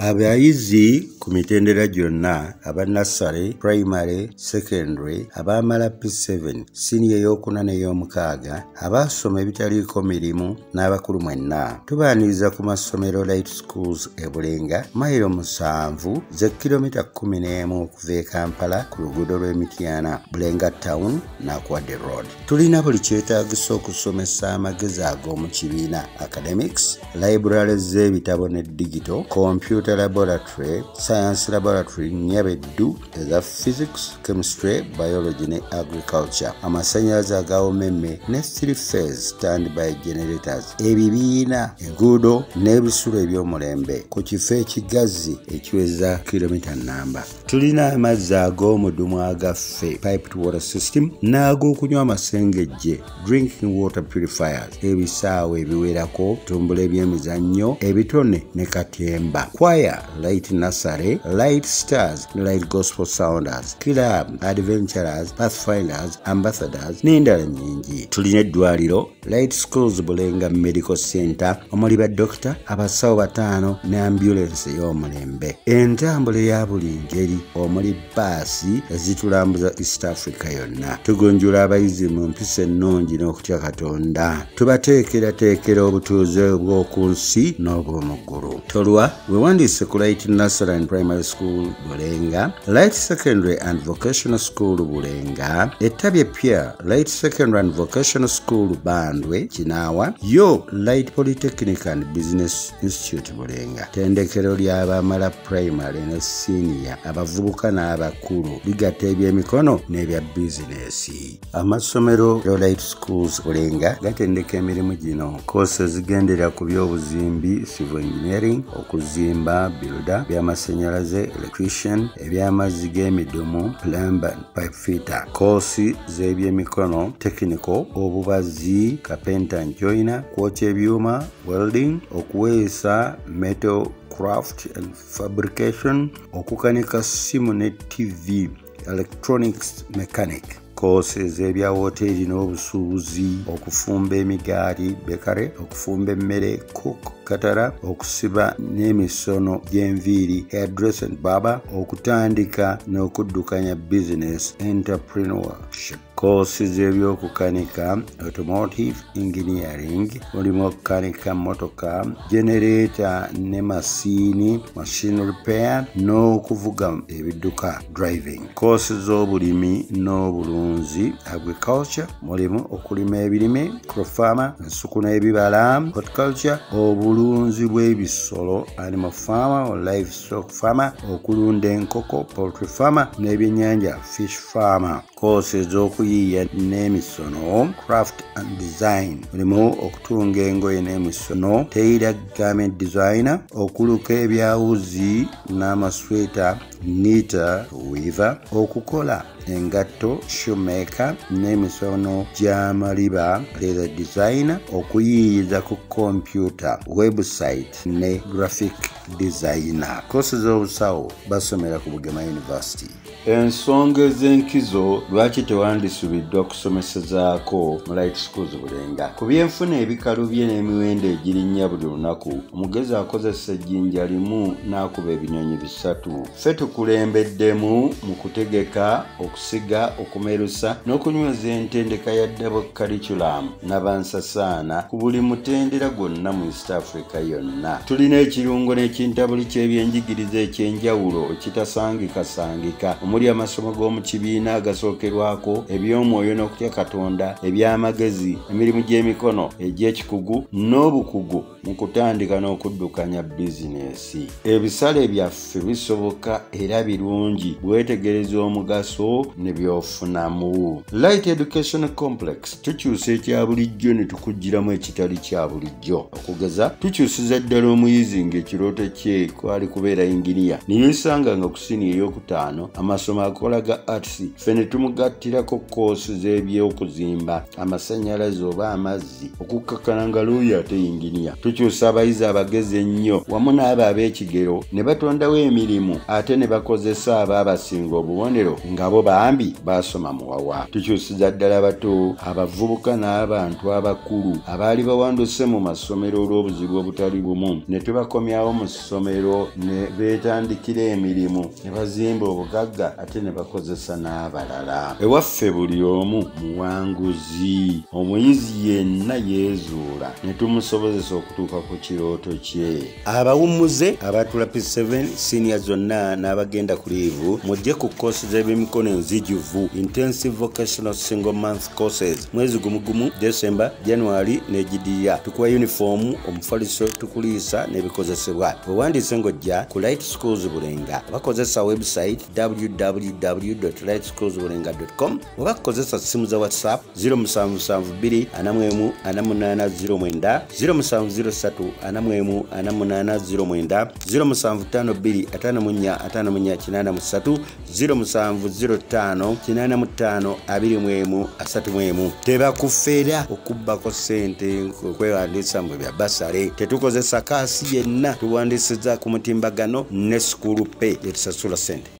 abayizi ku mitendera gyonna aba nassale primary secondary abaamala p7 siniya eyokuna n'eyomukaaga abaasoma ebitaliiko mirimu n'abakulu mwenna. Tubaaniriza ku masomero light schools e bulenga mayiro musanvu ze kilomita 11 okuva e kampala ku luguudo lw'emityana bulenga town nakwadde road. Tulina buli kyetaagisa okusomesa amagezi ag'omu kibiina academics library z'ebitabo ne digito computer laboratory science laboratory nyabeddu eza physics chemistry biology ne agriculture. Amasanyalaze agawomemme ne three phase standby generators. Ebibiina enguudo n'ebisulo eby'omulembe. Ku kifo ekigazi ekiweza kilomita namba tulina amazzi ag'omudumu agaffe piped water system n'ag'okunywa amasengejje drinking water purifiers. Ebisaawe ebiwerako tumbula ebyemizannyo ebitone ne katemba kwaya light nasare light stars light gospel sounders club adventurers pathfinders ambassadors n'endala nyingi tulina eddwaliro light schools bulenga medical center omuli badokita abasawo bataano ne ambulensi ey'omulembe entambula eya buli ngeri omuli baasi ezitulambuza east africa yonna. Tugunjula abayizi mu mpisa ennungi n'okutya katonda. Tubateekerateekera obutuuze bw'oku nsi n'obw'omu ggulu. Tolwa wewandiise ku light nursery and primary school bulenga light secondary and vocational school bulenga. Ettabi eppya light secondary and vocational school bandwe kinaawa yo light polytechnic and business institute bulenga. Tendekero ly'abamala primary ne siniya abavubuka n'abakulu bigatta ebyemikono n'ebya bizinesi amasomero light schools bulenga gatendeka emirimu gino. Koose zigendera ku byobuzimbi civil engineering okuzimba builder byamasanyalaze electrician ebyamazzi g'emidumu plumber pipe fitter. Koosi z'ebyemikono technical obubazi carpenter joiner kwokya ebyuma welding okuweesa metal craft and fabrication okukanika simu ne tv electronics mechanic koosi ez'ebya woteeri n'obusuubuzi okufumba emigaati bekare okufumba emmere cook katara okusiba n'emisono gy'enviiri hairdress and barber okutandika n'okuddukanya business entrepreneurship koosi z'ebyokukanika automotive engineering mulimu okukanika motoka generator ne masiini machine repair n'okuvuga ebidduka driving. Koosi z'obulimi n'obulunzi agriculture mulimu okulima ebirime crofama ensuku n'ebibala horticulture obulunzi bw'ebisolo animal farmer or livestock farmer okulunda enkoko poultry farmer n'ebyennyanja fish farmer koosi ez'okuyiiya n'emisono craft and design. Mulimu okutunga engoye n'emisono tailor garment designer okuluka ebyawuzi n'amasweta nita weaver okukola engatto shoemaker n'emisono gy'amaliba leather designer okuyiiyiza ku kompyuta website ne graphic designer. Koosi z'obusawo basomera ku bugema university. Ensonga ez'enkizo lwaki tewandisubiddwa kusomesezaako mu light schools bulenga? Ku byenfuna ebikalu bye n'emiwendo egirinnya buli lunaku omugezi akozesa ejjinja limu n'akuba ebinyonyi bisatu. Ffe tukulembeddemu mu kutegeka okusiga okumerusa n'okunyweza entendeka ya dabo curriculum n'abansasaana ku buli mutendera gwonna mu east africa yonna. Tulina ekirungo n'ekintabuli ky'ebyenjigiriza ekyenjawulo ekitasangikasangika. Omuli amasomo g'omu kibiina agasookerwako eby'omwoyo n'okutya katonda eby'amagezi emirimu gy'emikono egy'ekikugu n'obukugu mu kutandika n'okuddukanya bizinesi ebisale byaffe bisoboka era birungi. Bwetegereza omugaso ne byofunamu. Light education complex tukyusa ekya bulijjo ne tukugiramu ekitali kya bulijjo. Okugeza tukyusiza ddala omuyizi ng'ekirooto kye kwali kubeera inginiya niyesanga nga ku sini ey'okutaano amasomo akola ga arts ffe ne tumugattirako koosi z'ebyokuzimba amasanyalaze oba amazzi okukkakana nga luuyi ate inginiya tukyusa abayizi abagezi ennyo wamu n'abo ab'ekigero ne batondawo emirimu ate ne bakozesa abo abasinga obubonero nga bo bambi baasoma muwawa tukyusiza ddala bato abavubuka n'abantu abakulu abaali bawanduse mu masomero olw'obuzibu obutali bumu. Ne tubakomyawo mu ssomero ne beetandikira emirimu ne bazimba obugagga ate ne bakozesa n'abalala. Ewaffe buli omu muwanguzi omuyizi yenna yeezuula. Ne tumusobozesa okutuuka ku kirooto kye. Abawummuze abatula p7 siniya zonna n'abagenda ku liivu mujje ku koosi z'ebyemikono enzijuvu intensive vocational single month courses. Mwezi gumugumu desemba januari n'egidirira tukuwa yunifoomu omufaliso tukuliisa n'ebikozesebwa. Wewandiise ng'ojja ku light schools bulenga. Bakozesa website www.lightschoolsbulenga com oba kukozesa simu za whatsapp 0772480809 0703 4809 07525 0583 07058521 tebakufeera okubbako ssente okwewandiisa mu bya basale. Tetukozesa kaasi yenna tuwandisiza ku mutimbagano ne sukulu pe gyetusasula ssente.